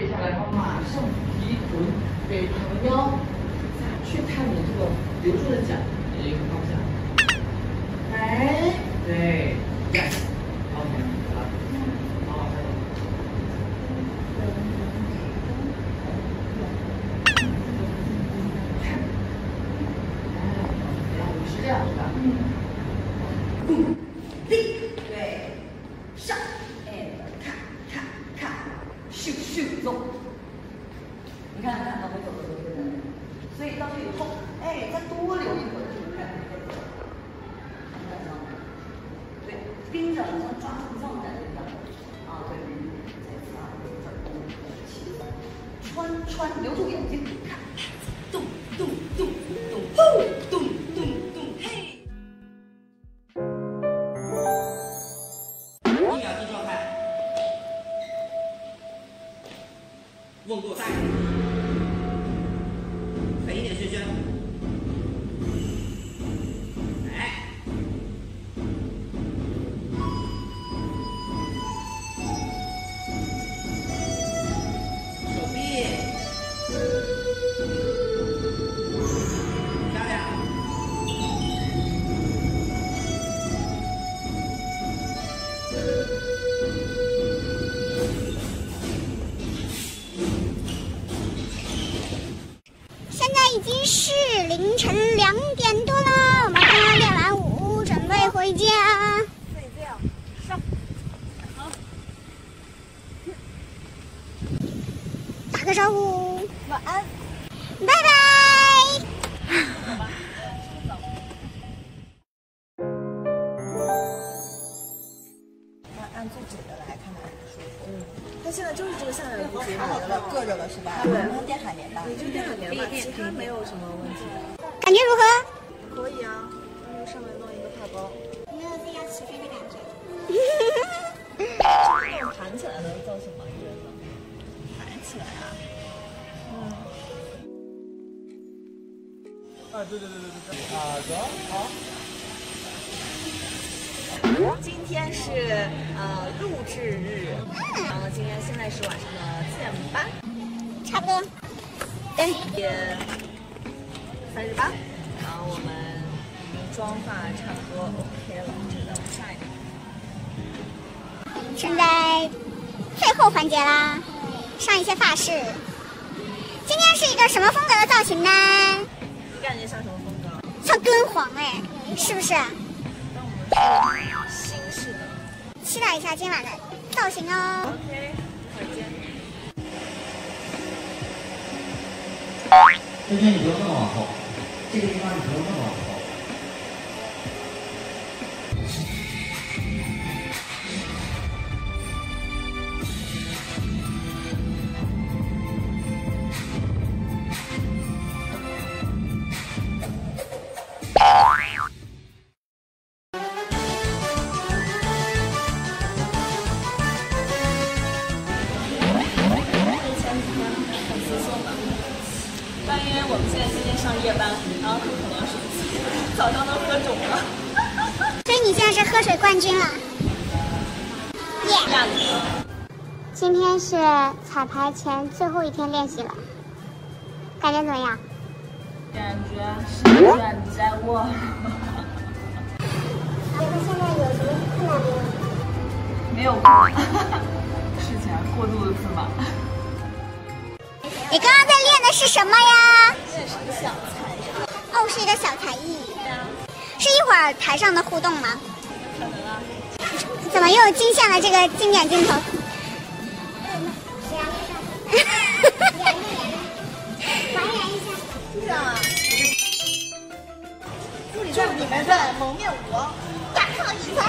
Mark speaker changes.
Speaker 1: 背下来后，马上提臀，背长腰，去看你这个留住的脚的一个方向。哎，对，站，OK，好，好，往下走。看，哎，然后是这样的。嗯，立，对，上，and 看看看，咻咻走。你看看，往回走走走走走。所以到这以后，哎，再多留一会儿，看看走。对，盯着，像抓住状态一样。啊，对，再次啊，这儿穿穿，留住眼睛，看，动动动动，呼，动动动，嘿。一秒钟状态，问过带，
Speaker 2: 现在已经是凌晨两点多了，我们刚刚练完舞，准备回家。
Speaker 3: 睡觉，上。
Speaker 2: 打个招呼，
Speaker 3: 晚安。
Speaker 2: 拜拜。
Speaker 3: 舒服。嗯，它现在就是这个下面不舒服了，硌着了是吧？对，它电海绵吧。你就电海绵吧，其他没有什么问题。
Speaker 2: 感觉如何？
Speaker 3: 可以啊，那就上面弄一个挎包。
Speaker 2: 有没有自己要起飞的感觉？
Speaker 3: 这种盘起来的造型吗？你觉得？盘起来啊？
Speaker 4: 啊，对对对对对对，啊，走，好。
Speaker 3: 今天是呃录制日，然后今天现在是晚上的七点半，
Speaker 2: 差不多。对，
Speaker 3: 也三十八，然后我们妆发差不多 OK 了，就等下一个。
Speaker 2: 现在最后环节啦，上一些发饰。今天是一个什么风格的造型呢？
Speaker 3: 你感觉像什么风格？
Speaker 2: 像敦煌哎，是不是？期待一下今晚的造型哦。
Speaker 3: OK，再见。
Speaker 5: 轩轩，你不要那么往后，这个地方你不要那么往后。
Speaker 3: 夜班，然后喝可能是早上都喝肿了。
Speaker 2: 所以你现在是喝水冠军了。耶、今天是彩排前最后一天练习了，感觉怎么样？
Speaker 3: 感觉是转在我。
Speaker 2: 觉得现在有什么困难没有？
Speaker 3: 没有，事情过度的自满。
Speaker 2: 你刚刚在练的是什么呀？
Speaker 3: 练什么小
Speaker 2: 是一个小才艺。是一会儿台上的互动吗？怎么又惊现了这个经典镜头？两个两个还原一下。是啊祝
Speaker 5: 你们的蒙面舞王大
Speaker 2: 放异彩